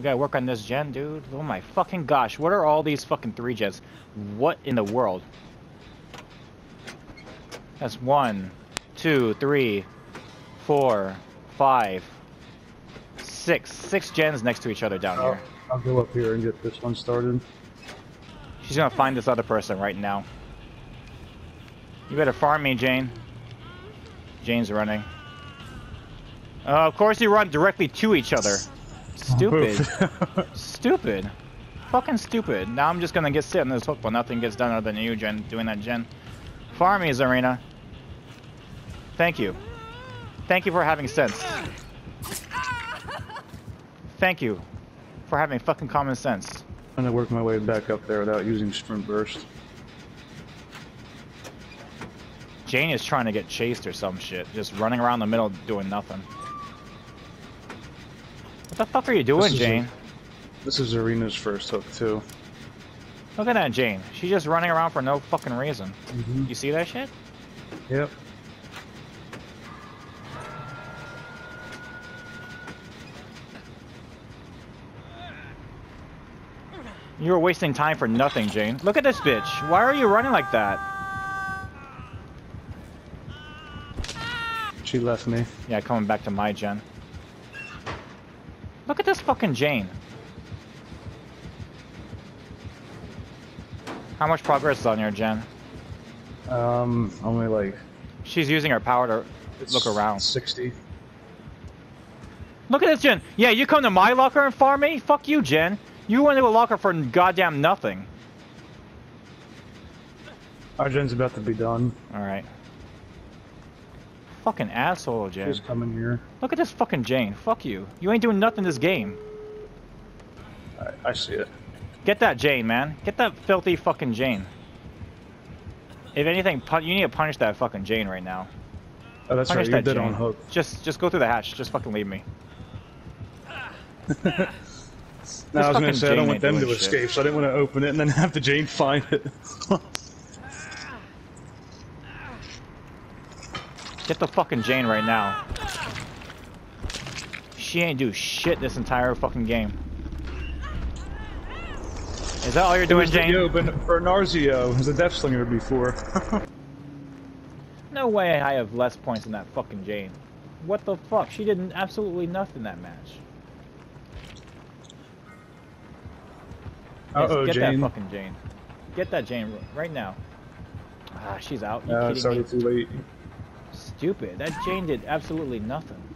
We gotta work on this gen, dude. Oh my fucking gosh. What are all these fucking three gens? What in the world? That's one, two, three, four, five, six. Six gens next to each other down I'll, here. I'll go up here and get this one started. She's gonna find this other person right now. You better farm me, Jane. Jane's running. Uh, of course you run directly to each other. Stupid. stupid. Fucking stupid. Now I'm just gonna get sit on this hook while nothing gets done other than you, Jen, doing that, Jen. Farm me, Zarina. Thank you. Thank you for having sense. Thank you for having fucking common sense. I'm gonna work my way back up there without using sprint burst. Jane is trying to get chased or some shit. Just running around the middle doing nothing. What the fuck are you doing, This is Jane? This is Zarina's first hook too. Look at that Jane. She's just running around for no fucking reason. Mm-hmm. You see that shit? Yep. You were wasting time for nothing, Jane. Look at this bitch. Why are you running like that? She left me. Yeah, coming back to my gen. Look at this fucking Jane. How much progress is on your gen? Um, only like She's using her power to look around. 60. Look at this, Jen. Yeah, you come to my locker and farm me? Fuck you, Jen. You went to a locker for goddamn nothing. Our gen's about to be done. Alright. Fucking asshole, Jen. She's coming here. Look at this fucking Jane. Fuck you. You ain't doing nothing this game. I, I see it. Get that Jane, man. Get that filthy fucking Jane. If anything, pun you need to punish that fucking Jane right now. Oh, that's Punish right. You that did Jane. on hook. Just, just go through the hatch. Just fucking leave me. No, I was gonna say I don't want them to doing shit. escape, so I didn't want to open it and then have the Jane find it. Get the fucking Jane right now. She ain't do shit this entire fucking game. Is that all you're doing, Jane? Yo, but Bernarzio was a Deathslinger before. No way I have less points than that fucking Jane. What the fuck? She did absolutely nothing that match. Yes, Uh-oh, get Jane. that fucking Jane. Get that Jane right now. Ah, she's out. You Uh, me? too late. Stupid. That Jane did absolutely nothing.